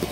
Ha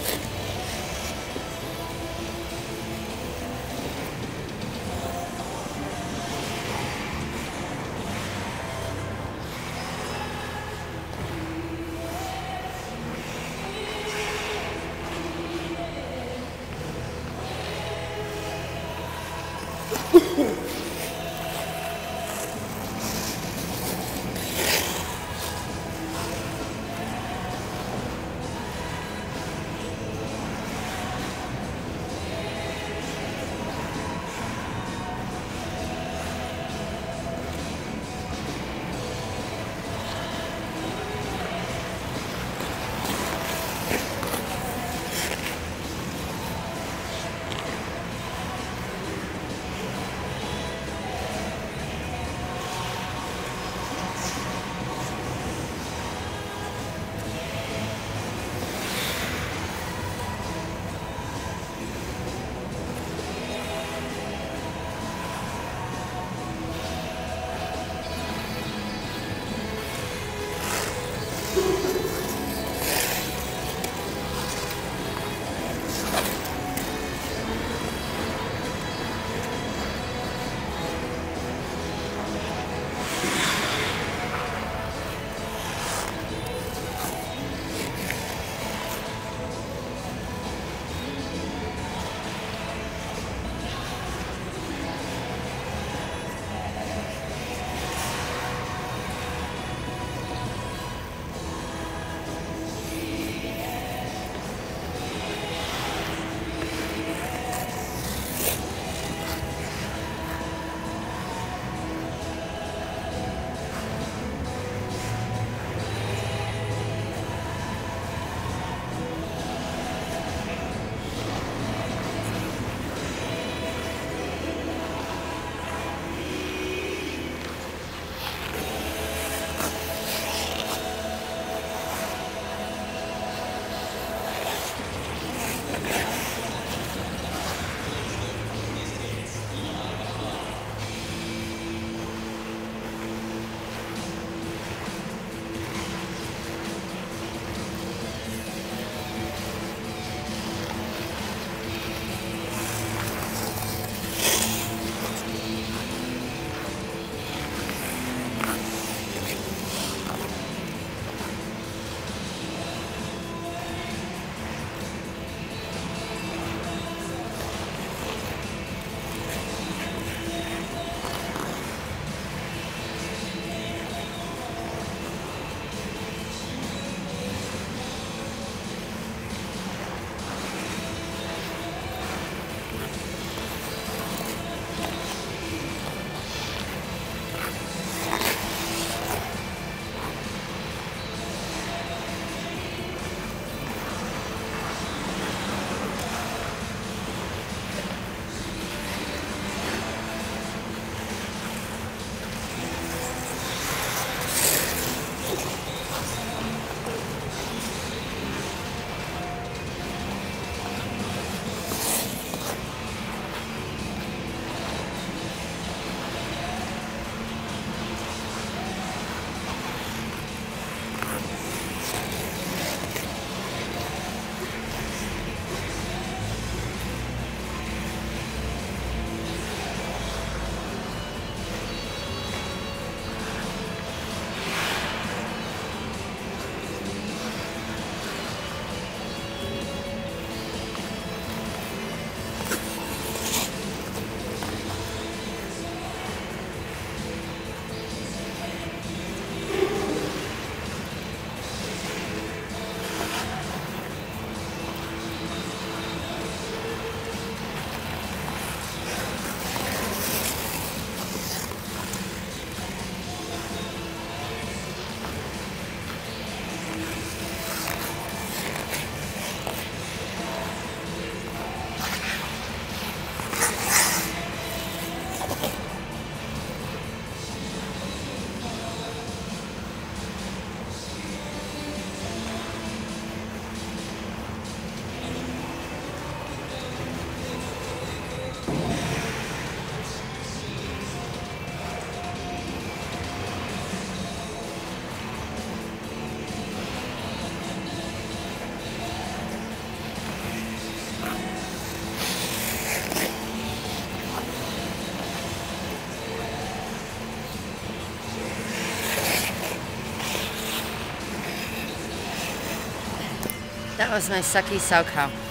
That was my sucky cow.